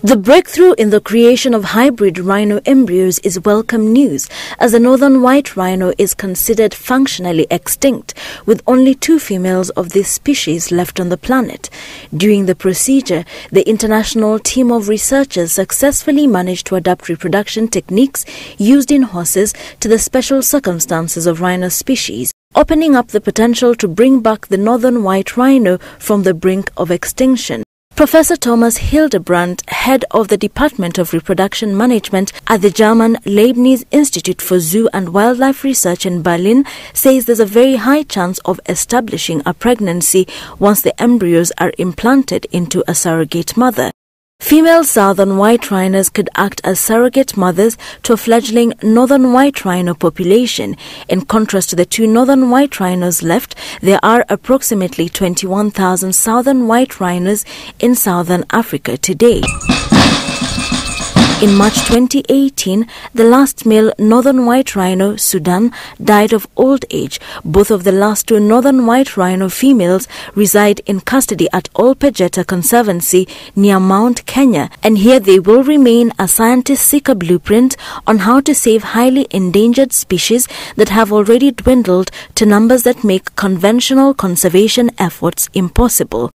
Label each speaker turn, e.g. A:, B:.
A: The breakthrough in the creation of hybrid rhino embryos is welcome news as the northern white rhino is considered functionally extinct with only two females of this species left on the planet. During the procedure, the international team of researchers successfully managed to adapt reproduction techniques used in horses to the special circumstances of rhino species opening up the potential to bring back the northern white rhino from the brink of extinction. Professor Thomas Hildebrandt, head of the Department of Reproduction Management at the German Leibniz Institute for Zoo and Wildlife Research in Berlin, says there's a very high chance of establishing a pregnancy once the embryos are implanted into a surrogate mother. Female southern white rhinos could act as surrogate mothers to a fledgling northern white rhino population. In contrast to the two northern white rhinos left, there are approximately 21,000 southern white rhinos in southern Africa today. In March 2018, the last male northern white rhino, Sudan, died of old age. Both of the last two northern white rhino females reside in custody at Ol Pejeta Conservancy near Mount Kenya, and here they will remain as scientists seek a blueprint on how to save highly endangered species that have already dwindled to numbers that make conventional conservation efforts impossible.